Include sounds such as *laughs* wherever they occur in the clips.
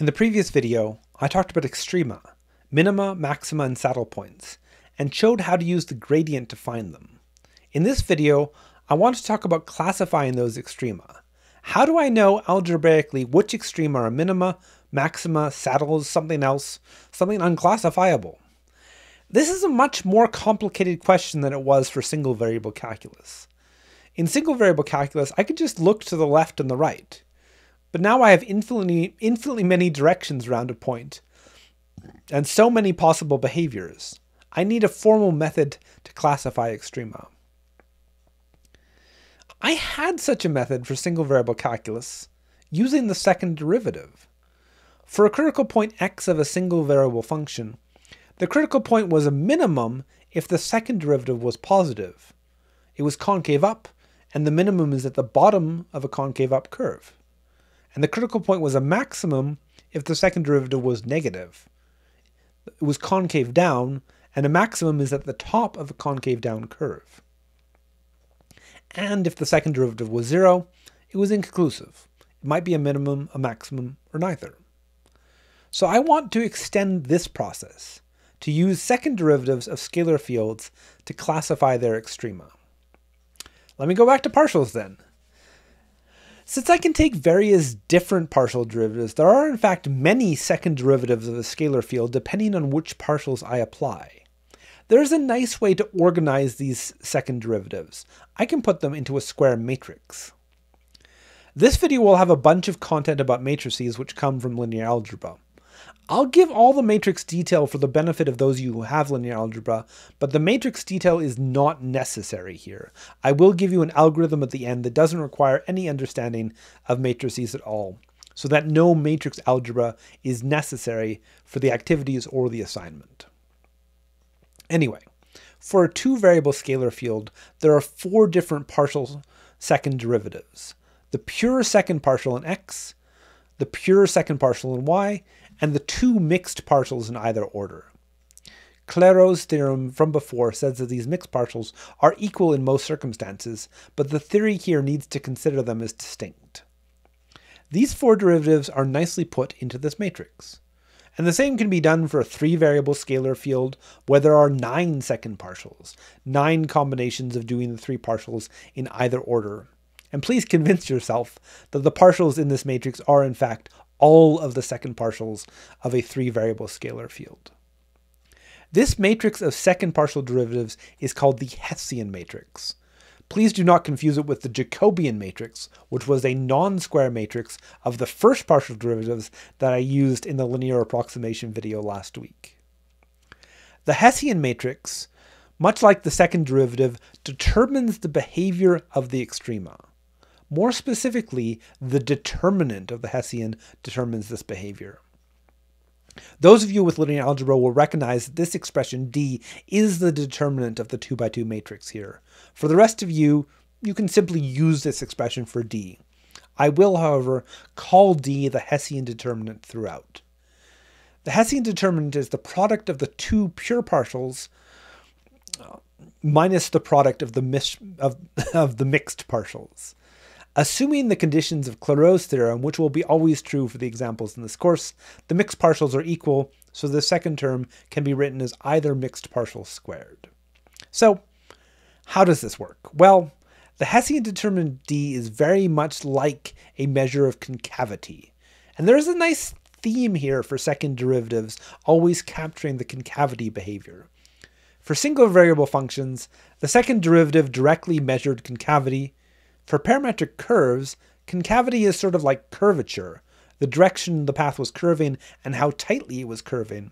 In the previous video, I talked about extrema, minima, maxima, and saddle points, and showed how to use the gradient to find them. In this video, I want to talk about classifying those extrema. How do I know algebraically which extrema are a minima, maxima, saddles, something else, something unclassifiable? This is a much more complicated question than it was for single variable calculus. In single variable calculus, I could just look to the left and the right. But now I have infinitely, infinitely many directions around a point, and so many possible behaviors. I need a formal method to classify extrema. I had such a method for single variable calculus using the second derivative. For a critical point x of a single variable function, the critical point was a minimum if the second derivative was positive. It was concave up, and the minimum is at the bottom of a concave up curve and the critical point was a maximum if the second derivative was negative. It was concave down, and a maximum is at the top of a concave down curve. And if the second derivative was zero, it was inconclusive. It might be a minimum, a maximum, or neither. So I want to extend this process to use second derivatives of scalar fields to classify their extrema. Let me go back to partials then. Since I can take various different partial derivatives, there are in fact many second derivatives of a scalar field depending on which partials I apply. There's a nice way to organize these second derivatives. I can put them into a square matrix. This video will have a bunch of content about matrices which come from linear algebra. I'll give all the matrix detail for the benefit of those of you who have linear algebra, but the matrix detail is not necessary here. I will give you an algorithm at the end that doesn't require any understanding of matrices at all, so that no matrix algebra is necessary for the activities or the assignment. Anyway, for a two-variable scalar field, there are four different partial second derivatives. The pure second partial in x, the pure second partial in y, and the two mixed partials in either order. Clairaut's theorem from before says that these mixed partials are equal in most circumstances, but the theory here needs to consider them as distinct. These four derivatives are nicely put into this matrix. And the same can be done for a three variable scalar field where there are nine second partials, nine combinations of doing the three partials in either order. And please convince yourself that the partials in this matrix are in fact all of the second partials of a three variable scalar field. This matrix of second partial derivatives is called the Hessian matrix. Please do not confuse it with the Jacobian matrix, which was a non-square matrix of the first partial derivatives that I used in the linear approximation video last week. The Hessian matrix, much like the second derivative, determines the behavior of the extrema. More specifically, the determinant of the Hessian determines this behavior. Those of you with linear algebra will recognize that this expression D is the determinant of the 2 by 2 matrix here. For the rest of you, you can simply use this expression for D. I will, however, call D the Hessian determinant throughout. The Hessian determinant is the product of the two pure partials uh, minus the product of the, of, *laughs* of the mixed partials. Assuming the conditions of Clairaut's theorem, which will be always true for the examples in this course, the mixed partials are equal, so the second term can be written as either mixed partial squared. So, how does this work? Well, the Hessian determinant D is very much like a measure of concavity. And there's a nice theme here for second derivatives, always capturing the concavity behavior. For single variable functions, the second derivative directly measured concavity, for parametric curves, concavity is sort of like curvature, the direction the path was curving and how tightly it was curving.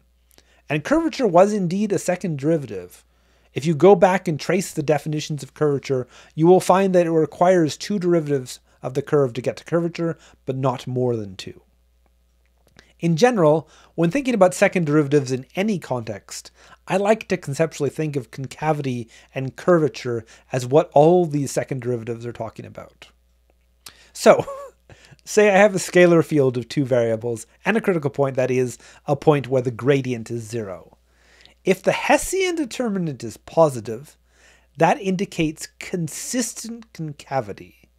And curvature was indeed a second derivative. If you go back and trace the definitions of curvature, you will find that it requires two derivatives of the curve to get to curvature, but not more than two. In general, when thinking about second derivatives in any context, I like to conceptually think of concavity and curvature as what all these second derivatives are talking about. So, *laughs* say I have a scalar field of two variables and a critical point that is a point where the gradient is zero. If the Hessian determinant is positive, that indicates consistent concavity.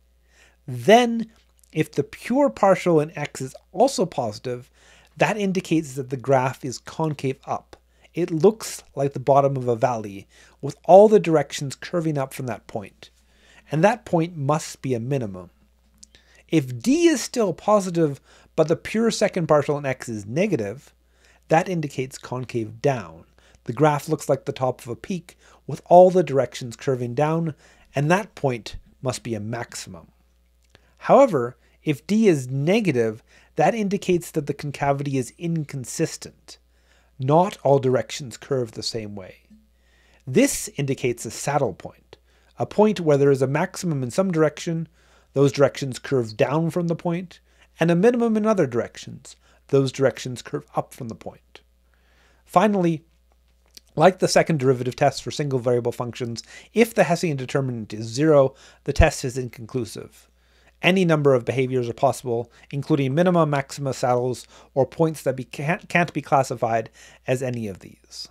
Then, if the pure partial in x is also positive, that indicates that the graph is concave up. It looks like the bottom of a valley, with all the directions curving up from that point. And that point must be a minimum. If d is still positive, but the pure second partial in x is negative, that indicates concave down. The graph looks like the top of a peak, with all the directions curving down, and that point must be a maximum. However, if d is negative, that indicates that the concavity is inconsistent. Not all directions curve the same way. This indicates a saddle point, a point where there is a maximum in some direction, those directions curve down from the point, and a minimum in other directions, those directions curve up from the point. Finally, like the second derivative test for single variable functions, if the Hessian determinant is zero, the test is inconclusive. Any number of behaviors are possible, including minima, maxima, saddles, or points that be, can't, can't be classified as any of these.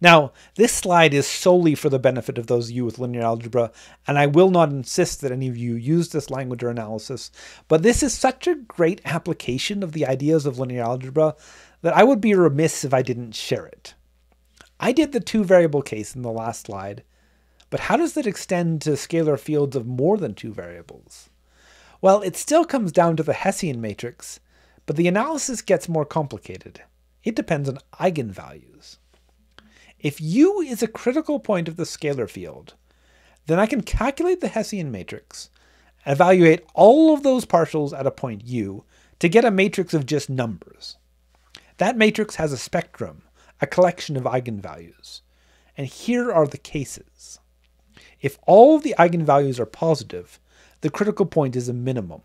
Now, this slide is solely for the benefit of those of you with linear algebra, and I will not insist that any of you use this language or analysis, but this is such a great application of the ideas of linear algebra that I would be remiss if I didn't share it. I did the two variable case in the last slide, but how does that extend to scalar fields of more than two variables? Well, it still comes down to the Hessian matrix, but the analysis gets more complicated. It depends on eigenvalues. If u is a critical point of the scalar field, then I can calculate the Hessian matrix, evaluate all of those partials at a point u, to get a matrix of just numbers. That matrix has a spectrum, a collection of eigenvalues. And here are the cases. If all of the eigenvalues are positive, the critical point is a minimum.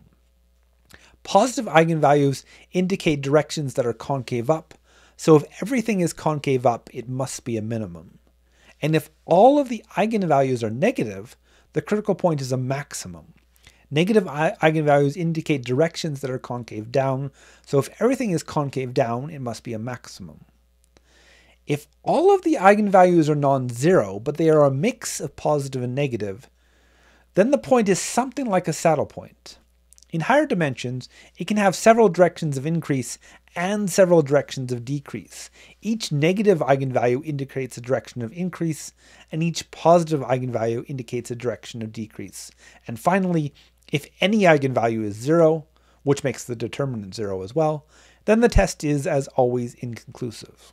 Positive eigenvalues indicate directions that are concave up, so if everything is concave up, it must be a minimum. And if all of the eigenvalues are negative, the critical point is a maximum. Negative eigenvalues indicate directions that are concave down, so if everything is concave down, it must be a maximum. If all of the eigenvalues are non-zero, but they are a mix of positive and negative, then the point is something like a saddle point. In higher dimensions, it can have several directions of increase and several directions of decrease. Each negative eigenvalue indicates a direction of increase, and each positive eigenvalue indicates a direction of decrease. And finally, if any eigenvalue is zero, which makes the determinant zero as well, then the test is, as always, inconclusive.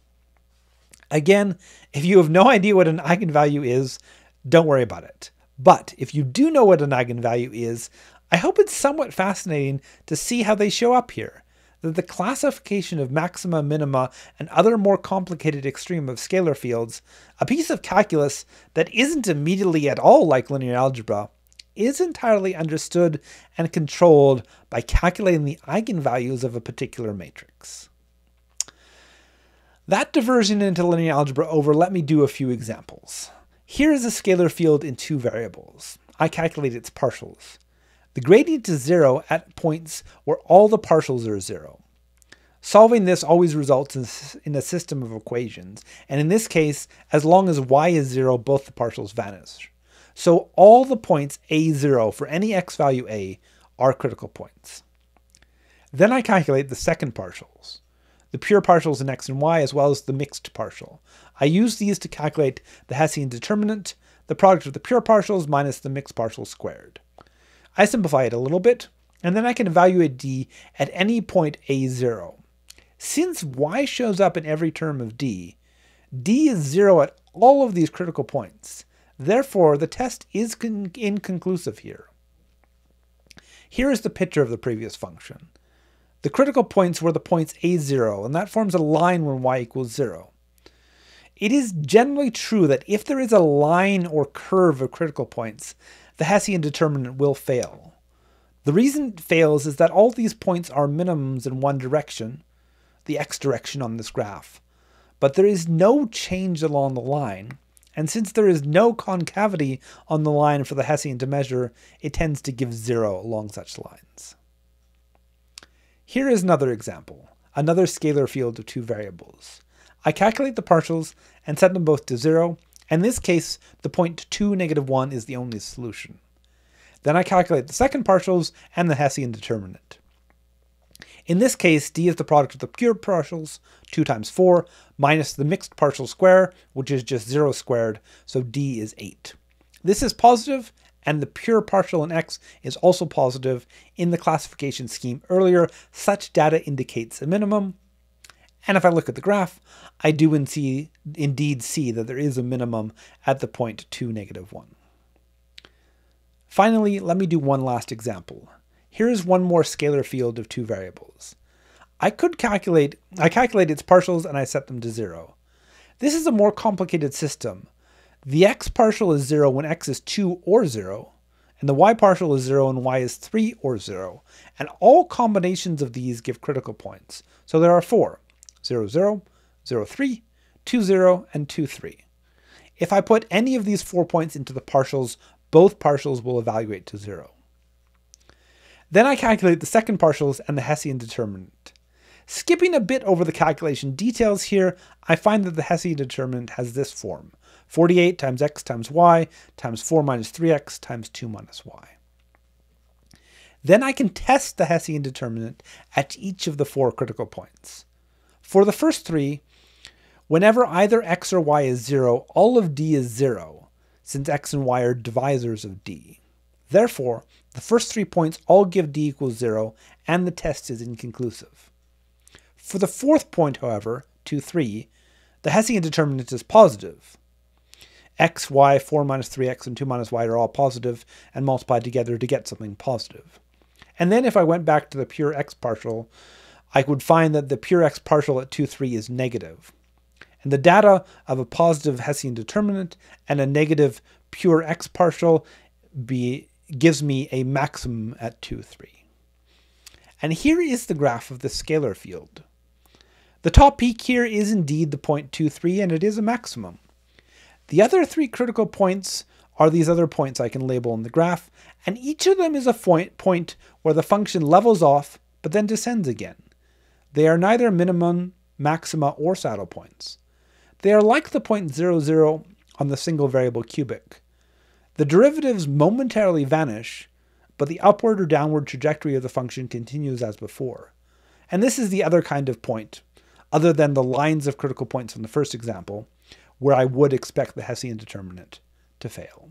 Again, if you have no idea what an eigenvalue is, don't worry about it. But if you do know what an eigenvalue is, I hope it's somewhat fascinating to see how they show up here. That the classification of maxima, minima, and other more complicated extrema of scalar fields, a piece of calculus that isn't immediately at all like linear algebra, is entirely understood and controlled by calculating the eigenvalues of a particular matrix. That diversion into linear algebra over, let me do a few examples. Here is a scalar field in two variables. I calculate its partials. The gradient is zero at points where all the partials are zero. Solving this always results in a system of equations, and in this case, as long as y is zero, both the partials vanish. So all the points a0 for any x value a are critical points. Then I calculate the second partials the pure partials in x and y, as well as the mixed partial. I use these to calculate the Hessian determinant, the product of the pure partials minus the mixed partials squared. I simplify it a little bit, and then I can evaluate d at any point a0. Since y shows up in every term of d, d is 0 at all of these critical points. Therefore, the test is inconclusive here. Here is the picture of the previous function. The critical points were the points a0, and that forms a line when y equals 0. It is generally true that if there is a line or curve of critical points, the Hessian determinant will fail. The reason it fails is that all these points are minimums in one direction, the x direction on this graph, but there is no change along the line, and since there is no concavity on the line for the Hessian to measure, it tends to give zero along such lines. Here is another example, another scalar field of two variables. I calculate the partials and set them both to zero. In this case, the point 2, negative 1 is the only solution. Then I calculate the second partials and the Hessian determinant. In this case, d is the product of the pure partials, 2 times 4, minus the mixed partial square, which is just 0 squared, so d is 8. This is positive, and the pure partial in x is also positive. In the classification scheme earlier, such data indicates a minimum. And if I look at the graph, I do indeed see that there is a minimum at the point 2, negative 1. Finally, let me do one last example. Here is one more scalar field of two variables. I could calculate, I calculate its partials and I set them to zero. This is a more complicated system. The x partial is zero when x is two or zero, and the y partial is zero when y is three or zero, and all combinations of these give critical points. So there are four, 0, 0, 0, 3, 2, 0, and 2, 3. If I put any of these four points into the partials, both partials will evaluate to zero. Then I calculate the second partials and the Hessian determinant. Skipping a bit over the calculation details here, I find that the Hessian determinant has this form, 48 times x times y times 4 minus 3x times 2 minus y. Then I can test the Hessian determinant at each of the four critical points. For the first three, whenever either x or y is 0, all of d is 0, since x and y are divisors of d. Therefore, the first three points all give d equals 0, and the test is inconclusive. For the fourth point, however, 2, 3, the Hessian determinant is positive. x, y, 4 minus 3x, and 2 minus y are all positive and multiplied together to get something positive. And then if I went back to the pure x partial, I would find that the pure x partial at 2, 3 is negative. and the data of a positive Hessian determinant and a negative pure x partial be, gives me a maximum at 2, 3. And here is the graph of the scalar field. The top peak here is indeed the point 0.23 and it is a maximum. The other three critical points are these other points I can label in the graph, and each of them is a point, where the function levels off but then descends again. They are neither minimum, maxima, or saddle points. They are like the point zero zero on the single variable cubic. The derivatives momentarily vanish, but the upward or downward trajectory of the function continues as before. And this is the other kind of point, other than the lines of critical points from the first example, where I would expect the Hessian determinant to fail.